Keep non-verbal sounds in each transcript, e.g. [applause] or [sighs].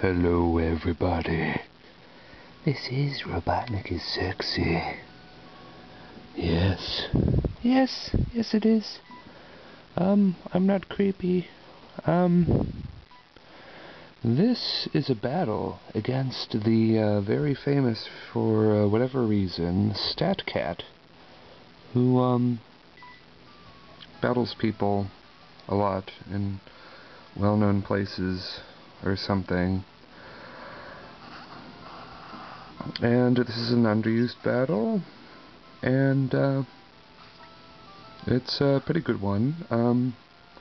Hello, everybody. This is Robotnik is sexy. Yes. Yes, yes it is. Um, I'm not creepy. Um, this is a battle against the uh, very famous, for uh, whatever reason, Statcat, who, um, battles people a lot in well-known places or something. And this is an underused battle, and uh, it's a pretty good one. Um,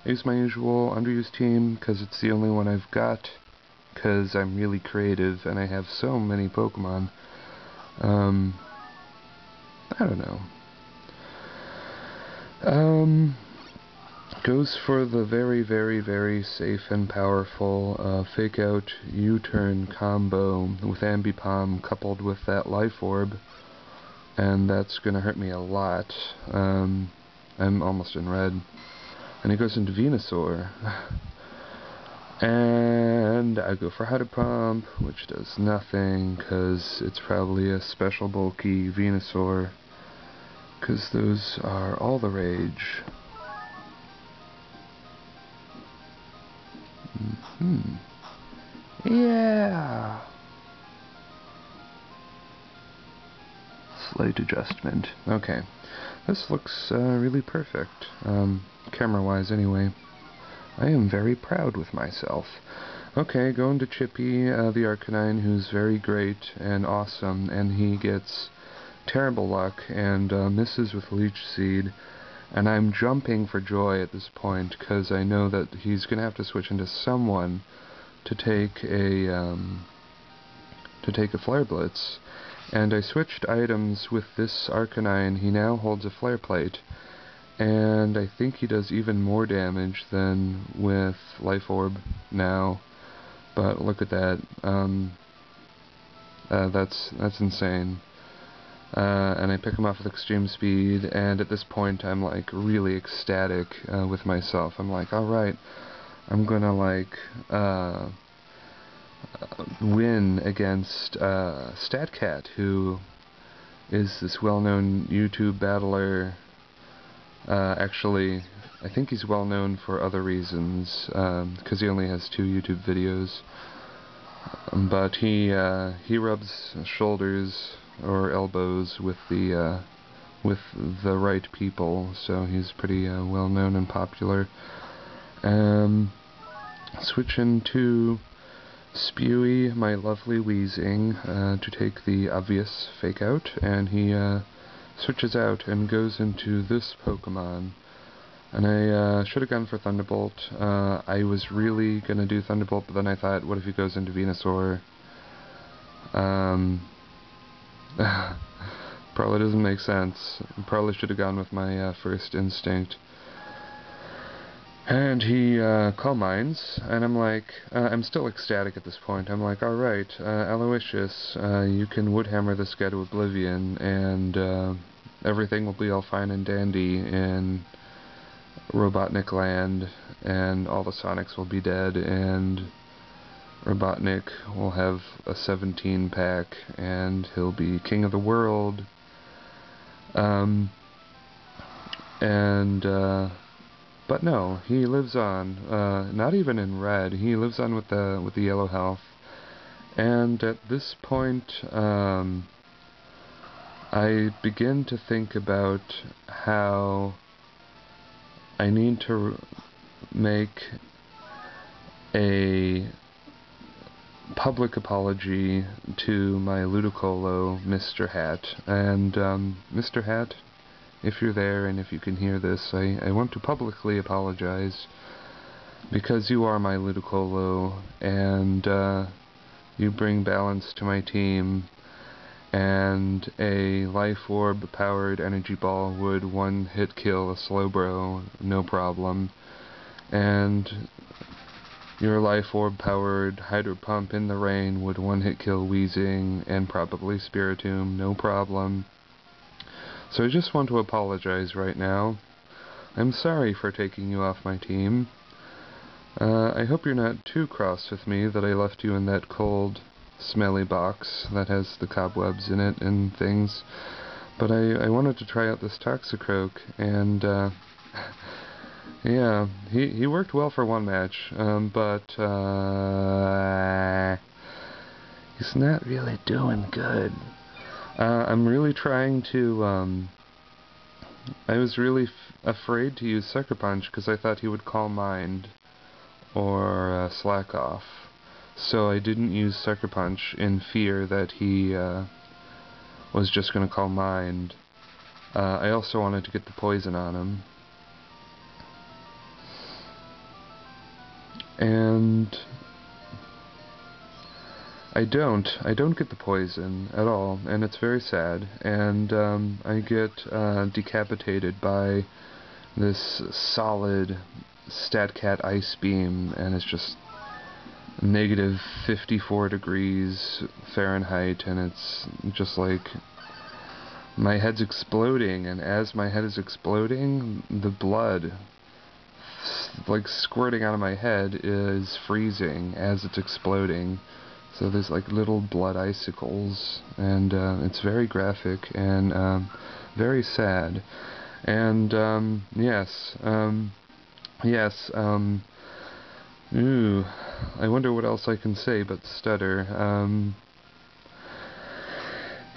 I use my usual underused team because it's the only one I've got, because I'm really creative and I have so many Pokemon. Um, I don't know. Um, goes for the very, very, very safe and powerful uh, fake out U-turn combo with Ambipom coupled with that Life Orb, and that's going to hurt me a lot. Um, I'm almost in red. And he goes into Venusaur. [sighs] and I go for Hydro Pump, which does nothing, because it's probably a special bulky Venusaur, because those are all the rage. Hmm. Yeah. Slight adjustment. Okay. This looks uh, really perfect. Um, camera-wise anyway. I am very proud with myself. Okay, going to Chippy, uh, the Arcanine, who's very great and awesome, and he gets terrible luck and uh, misses with Leech Seed and I'm jumping for joy at this point because I know that he's going to have to switch into someone to take a um, to take a Flare Blitz. And I switched items with this Arcanine. He now holds a Flare Plate, and I think he does even more damage than with Life Orb now. But look at that. Um, uh, that's that's insane. Uh, and I pick him off with extreme speed, and at this point I'm like really ecstatic uh, with myself. I'm like, alright, I'm gonna like uh, win against uh, Statcat, who is this well-known YouTube battler. Uh, actually, I think he's well known for other reasons, because um, he only has two YouTube videos. But he uh, he rubs shoulders or elbows with the uh, with the right people, so he's pretty uh, well known and popular. Um, switching to Spewy, my lovely Weezing, uh, to take the obvious fake out, and he uh, switches out and goes into this Pokemon. And I uh, should have gone for Thunderbolt. Uh, I was really going to do Thunderbolt, but then I thought, what if he goes into Venusaur? Um, [laughs] probably doesn't make sense. Probably should have gone with my uh, first instinct. And he uh, Calm Minds, and I'm like, uh, I'm still ecstatic at this point. I'm like, alright, uh, Aloysius, uh, you can Wood Hammer this guy to oblivion, and uh, everything will be all fine and dandy in Robotnik land, and all the Sonics will be dead, and Robotnik will have a 17 pack and he'll be king of the world. Um, and, uh, but no, he lives on, uh, not even in red, he lives on with the, with the yellow health. And at this point, um, I begin to think about how I need to make a public apology to my Ludicolo, Mr. Hat. And, um, Mr. Hat, if you're there and if you can hear this, I, I want to publicly apologize because you are my Ludicolo and uh, you bring balance to my team and a Life Orb powered energy ball would one hit kill a Slowbro, no problem. And your Life Orb powered Hydro Pump in the rain would one hit kill Weezing and probably Spiritomb, no problem. So I just want to apologize right now. I'm sorry for taking you off my team. Uh, I hope you're not too cross with me that I left you in that cold, smelly box that has the cobwebs in it and things. But I, I wanted to try out this Toxicroak, and, uh, [laughs] yeah, he, he worked well for one match, um, but, uh, he's not really doing good. Uh, I'm really trying to, um, I was really afraid to use Sucker Punch because I thought he would Calm Mind or uh, Slack Off. So I didn't use Sucker Punch in fear that he uh, was just going to Calm Mind. Uh, I also wanted to get the poison on him. And I don't. I don't get the poison at all, and it's very sad. And um, I get uh, decapitated by this solid StatCat ice beam, and it's just negative 54 degrees Fahrenheit, and it's just like my head's exploding, and as my head is exploding, the blood like squirting out of my head is freezing as it's exploding. So there's like little blood icicles, and uh, it's very graphic and um, very sad. And um, yes, um, yes. Um, ooh, I wonder what else I can say but stutter. Um,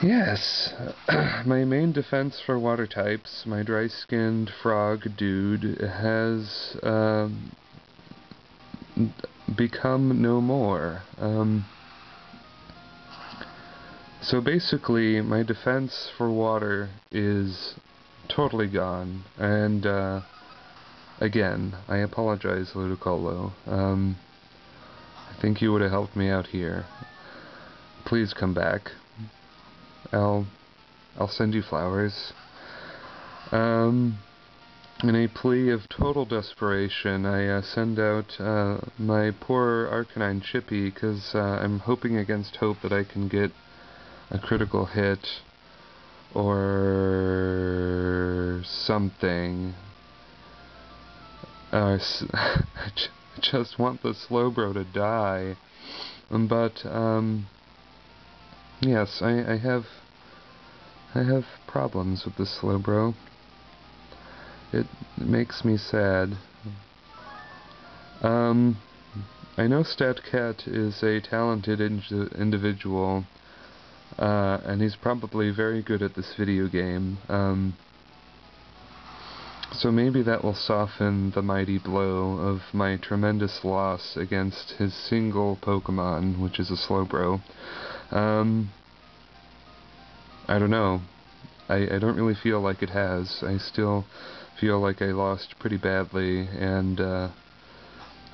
yes, [clears throat] my main defense for water types, my dry-skinned frog dude, has um, become no more. Um, so basically, my defense for water is totally gone, and uh, again, I apologize, Ludicolo. Um, I think you would have helped me out here. Please come back. I'll I'll send you flowers. Um, in a plea of total desperation, I uh, send out uh, my poor Arcanine Chippy because uh, I'm hoping against hope that I can get a critical hit or something. I [laughs] just want the Slowbro to die. But, um, yes, I, I have, I have problems with the Slowbro. It makes me sad. Um, I know StatCat is a talented individual, uh, and he's probably very good at this video game. Um, so maybe that will soften the mighty blow of my tremendous loss against his single Pokemon, which is a Slowbro. Um, I don't know. I, I don't really feel like it has. I still feel like I lost pretty badly, and uh,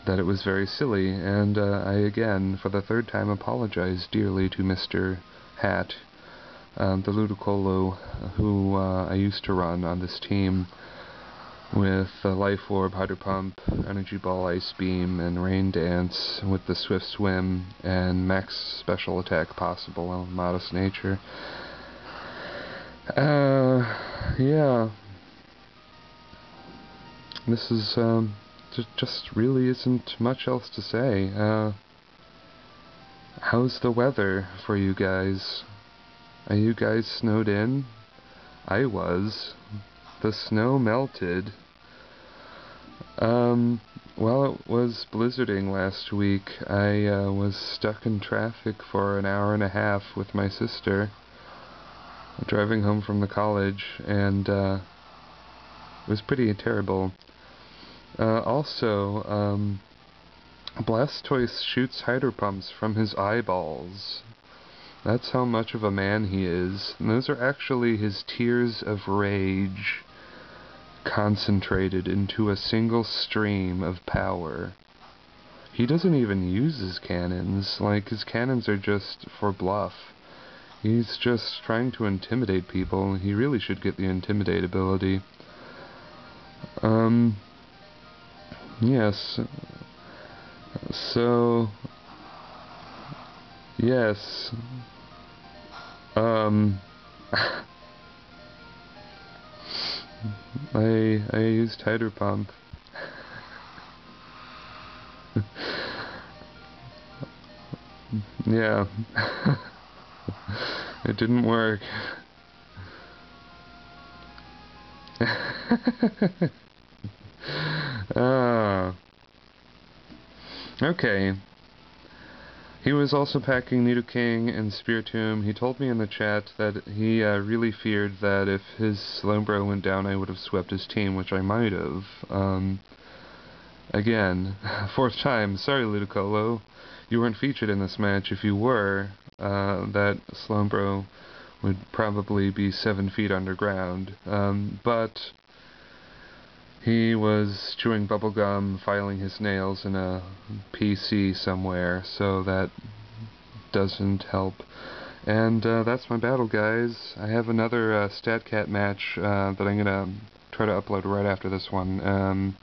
that it was very silly, and uh, I again, for the third time, apologize dearly to Mr hat, um, the Ludicolo, who uh, I used to run on this team with the Life Orb, Hydro Pump, Energy Ball, Ice Beam, and Rain Dance with the Swift Swim and Max Special Attack possible, on Modest Nature. Uh, yeah. This is, um, just really isn't much else to say. Uh, How's the weather for you guys? Are you guys snowed in? I was. The snow melted. Um, while it was blizzarding last week, I uh, was stuck in traffic for an hour and a half with my sister, driving home from the college, and uh, it was pretty terrible. Uh, also, um, Blastoise shoots hydro pumps from his eyeballs. That's how much of a man he is. And those are actually his tears of rage concentrated into a single stream of power. He doesn't even use his cannons. Like, his cannons are just for bluff. He's just trying to intimidate people. He really should get the intimidate ability. Um, yes, so, yes, um, [laughs] I, I used Hydro Pump. yeah. [laughs] it didn't work. [laughs] ah. Okay. He was also packing Nidoking and Spiritomb. He told me in the chat that he uh, really feared that if his Slowbro went down, I would have swept his team, which I might have. Um, again, [laughs] fourth time. Sorry, Ludicolo. You weren't featured in this match. If you were, uh, that Slowbro would probably be seven feet underground. Um, but he was chewing bubblegum, filing his nails in a PC somewhere, so that doesn't help. And uh, that's my battle, guys. I have another uh, StatCat match uh, that I'm going to try to upload right after this one. Um,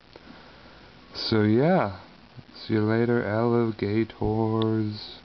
so yeah, see you later, alligators.